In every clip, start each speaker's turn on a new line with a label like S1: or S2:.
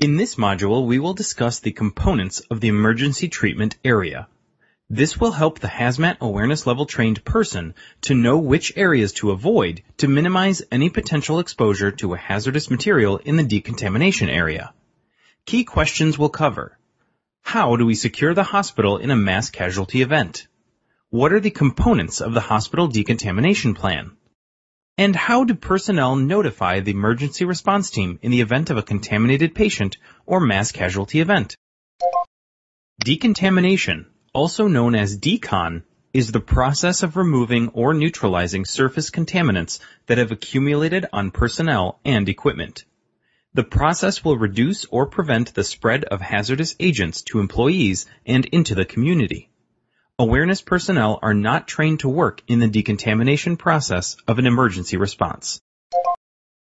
S1: In this module, we will discuss the components of the emergency treatment area. This will help the hazmat awareness level trained person to know which areas to avoid to minimize any potential exposure to a hazardous material in the decontamination area. Key questions we'll cover How do we secure the hospital in a mass casualty event? What are the components of the hospital decontamination plan? And how do personnel notify the emergency response team in the event of a contaminated patient or mass casualty event? Decontamination, also known as decon, is the process of removing or neutralizing surface contaminants that have accumulated on personnel and equipment. The process will reduce or prevent the spread of hazardous agents to employees and into the community. Awareness personnel are not trained to work in the decontamination process of an emergency response.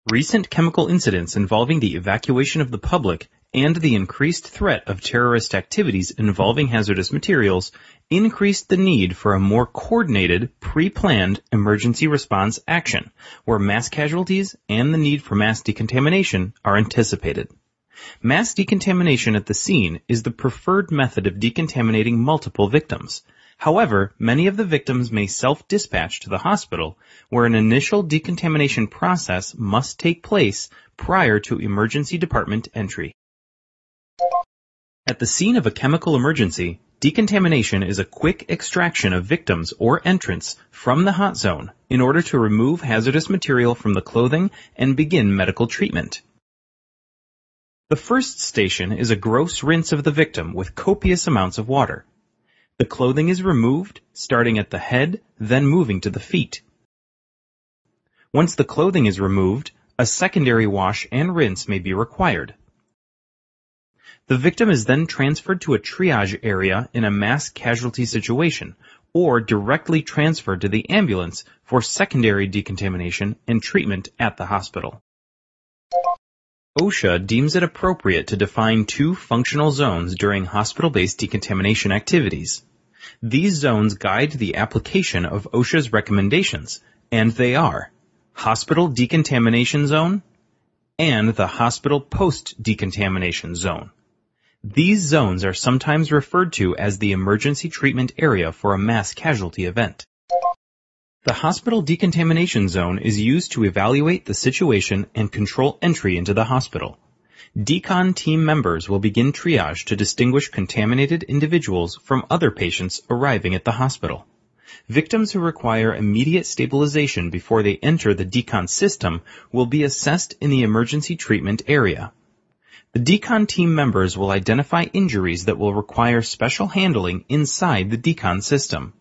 S1: Recent chemical incidents involving the evacuation of the public and the increased threat of terrorist activities involving hazardous materials increased the need for a more coordinated, pre-planned emergency response action, where mass casualties and the need for mass decontamination are anticipated. Mass decontamination at the scene is the preferred method of decontaminating multiple victims, However, many of the victims may self-dispatch to the hospital, where an initial decontamination process must take place prior to emergency department entry. At the scene of a chemical emergency, decontamination is a quick extraction of victims or entrants from the hot zone in order to remove hazardous material from the clothing and begin medical treatment. The first station is a gross rinse of the victim with copious amounts of water. The clothing is removed, starting at the head, then moving to the feet. Once the clothing is removed, a secondary wash and rinse may be required. The victim is then transferred to a triage area in a mass casualty situation, or directly transferred to the ambulance for secondary decontamination and treatment at the hospital. OSHA deems it appropriate to define two functional zones during hospital-based decontamination activities. These zones guide the application of OSHA's recommendations, and they are Hospital Decontamination Zone and the Hospital Post-Decontamination Zone. These zones are sometimes referred to as the emergency treatment area for a mass casualty event. The hospital decontamination zone is used to evaluate the situation and control entry into the hospital. Decon team members will begin triage to distinguish contaminated individuals from other patients arriving at the hospital. Victims who require immediate stabilization before they enter the decon system will be assessed in the emergency treatment area. The decon team members will identify injuries that will require special handling inside the decon system.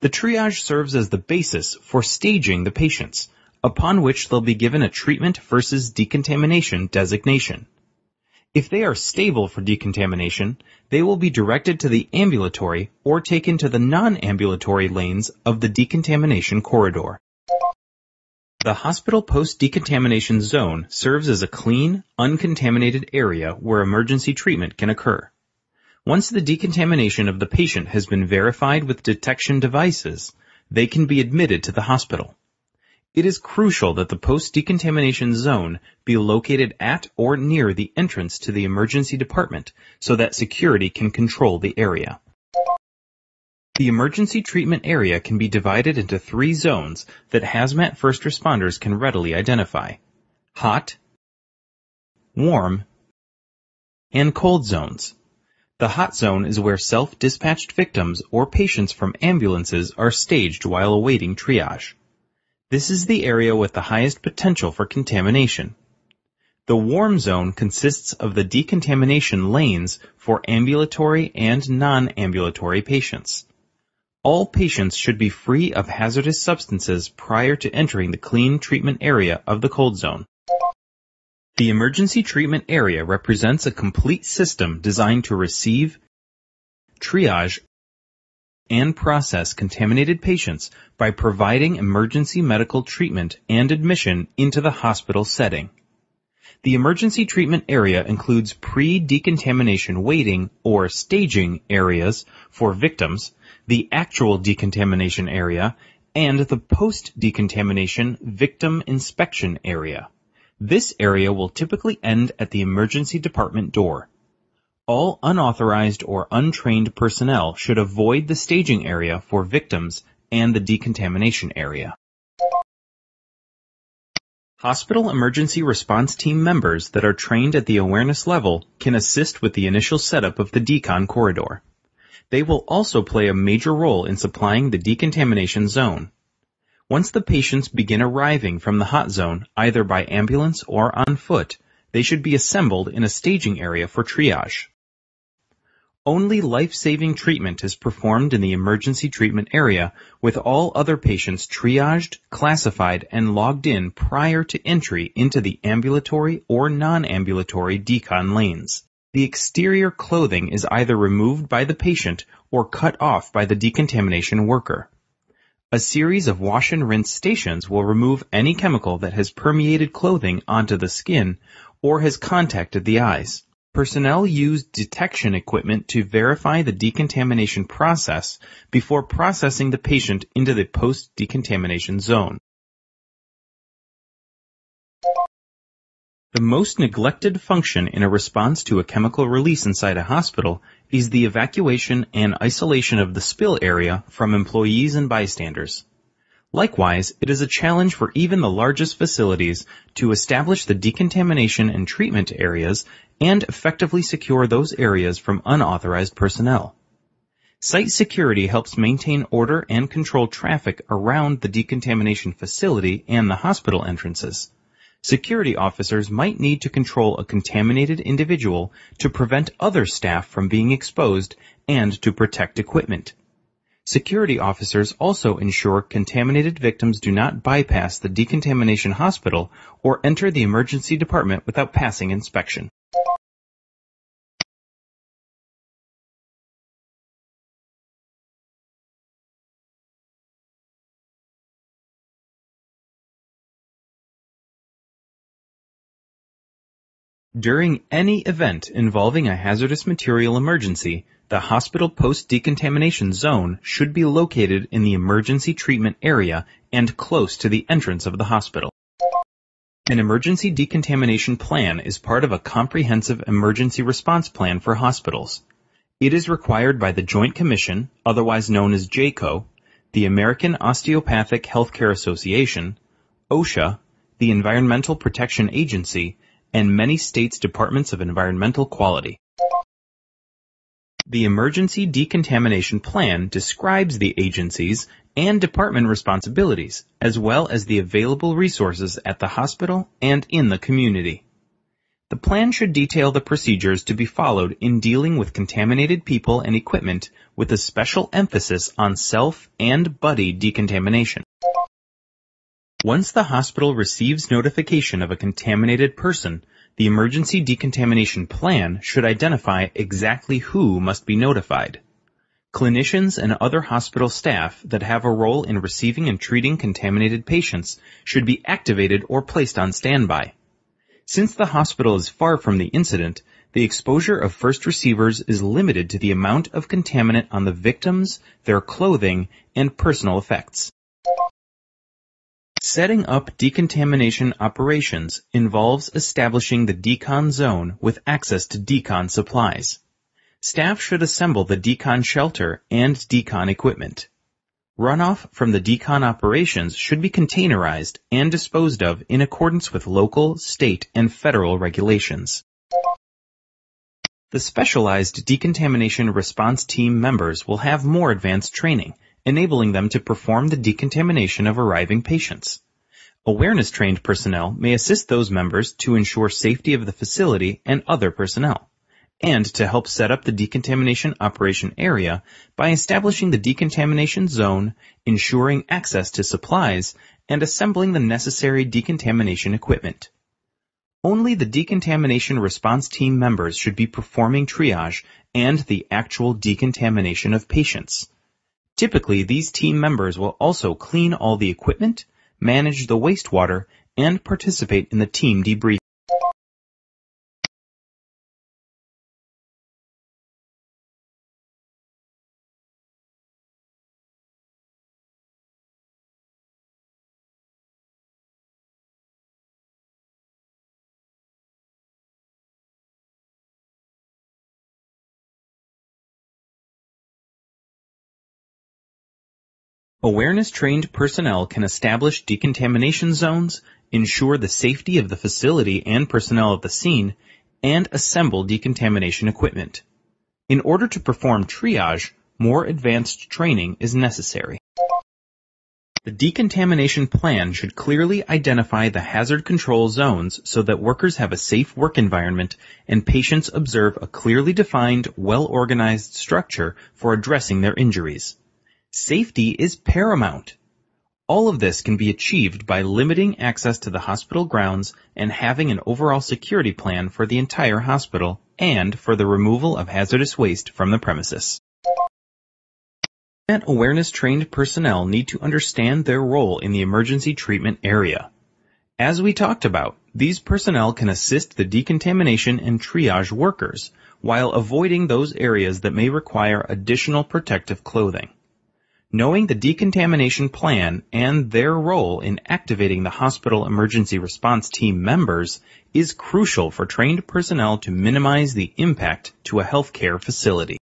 S1: The triage serves as the basis for staging the patients, upon which they'll be given a treatment versus decontamination designation. If they are stable for decontamination, they will be directed to the ambulatory or taken to the non-ambulatory lanes of the decontamination corridor. The hospital post-decontamination zone serves as a clean, uncontaminated area where emergency treatment can occur. Once the decontamination of the patient has been verified with detection devices, they can be admitted to the hospital. It is crucial that the post-decontamination zone be located at or near the entrance to the emergency department so that security can control the area. The emergency treatment area can be divided into three zones that hazmat first responders can readily identify. Hot, warm, and cold zones. The hot zone is where self-dispatched victims or patients from ambulances are staged while awaiting triage. This is the area with the highest potential for contamination. The warm zone consists of the decontamination lanes for ambulatory and non-ambulatory patients. All patients should be free of hazardous substances prior to entering the clean treatment area of the cold zone. The emergency treatment area represents a complete system designed to receive, triage, and process contaminated patients by providing emergency medical treatment and admission into the hospital setting. The emergency treatment area includes pre-decontamination waiting or staging areas for victims, the actual decontamination area, and the post-decontamination victim inspection area. This area will typically end at the emergency department door. All unauthorized or untrained personnel should avoid the staging area for victims and the decontamination area. Hospital emergency response team members that are trained at the awareness level can assist with the initial setup of the decon corridor. They will also play a major role in supplying the decontamination zone. Once the patients begin arriving from the hot zone, either by ambulance or on foot, they should be assembled in a staging area for triage. Only life-saving treatment is performed in the emergency treatment area, with all other patients triaged, classified, and logged in prior to entry into the ambulatory or non-ambulatory decon lanes. The exterior clothing is either removed by the patient or cut off by the decontamination worker. A series of wash and rinse stations will remove any chemical that has permeated clothing onto the skin or has contacted the eyes. Personnel use detection equipment to verify the decontamination process before processing the patient into the post-decontamination zone. The most neglected function in a response to a chemical release inside a hospital is the evacuation and isolation of the spill area from employees and bystanders. Likewise, it is a challenge for even the largest facilities to establish the decontamination and treatment areas and effectively secure those areas from unauthorized personnel. Site security helps maintain order and control traffic around the decontamination facility and the hospital entrances. Security officers might need to control a contaminated individual to prevent other staff from being exposed and to protect equipment. Security officers also ensure contaminated victims do not bypass the decontamination hospital or enter the emergency department without passing inspection. During any event involving a hazardous material emergency, the hospital post-decontamination zone should be located in the emergency treatment area and close to the entrance of the hospital. An emergency decontamination plan is part of a comprehensive emergency response plan for hospitals. It is required by the Joint Commission, otherwise known as JCAHO, the American Osteopathic Healthcare Association, OSHA, the Environmental Protection Agency, and many states' departments of environmental quality. The Emergency Decontamination Plan describes the agency's and department responsibilities, as well as the available resources at the hospital and in the community. The plan should detail the procedures to be followed in dealing with contaminated people and equipment with a special emphasis on self and buddy decontamination. Once the hospital receives notification of a contaminated person, the emergency decontamination plan should identify exactly who must be notified. Clinicians and other hospital staff that have a role in receiving and treating contaminated patients should be activated or placed on standby. Since the hospital is far from the incident, the exposure of first receivers is limited to the amount of contaminant on the victims, their clothing, and personal effects. Setting up decontamination operations involves establishing the decon zone with access to decon supplies. Staff should assemble the decon shelter and decon equipment. Runoff from the decon operations should be containerized and disposed of in accordance with local, state, and federal regulations. The specialized decontamination response team members will have more advanced training enabling them to perform the decontamination of arriving patients. Awareness-trained personnel may assist those members to ensure safety of the facility and other personnel, and to help set up the decontamination operation area by establishing the decontamination zone, ensuring access to supplies, and assembling the necessary decontamination equipment. Only the decontamination response team members should be performing triage and the actual decontamination of patients. Typically, these team members will also clean all the equipment, manage the wastewater, and participate in the team debriefing. Awareness-trained personnel can establish decontamination zones, ensure the safety of the facility and personnel at the scene, and assemble decontamination equipment. In order to perform triage, more advanced training is necessary. The decontamination plan should clearly identify the hazard control zones so that workers have a safe work environment and patients observe a clearly defined, well-organized structure for addressing their injuries. Safety is paramount. All of this can be achieved by limiting access to the hospital grounds and having an overall security plan for the entire hospital and for the removal of hazardous waste from the premises. Awareness trained personnel need to understand their role in the emergency treatment area. As we talked about, these personnel can assist the decontamination and triage workers while avoiding those areas that may require additional protective clothing. Knowing the decontamination plan and their role in activating the hospital emergency response team members is crucial for trained personnel to minimize the impact to a healthcare facility.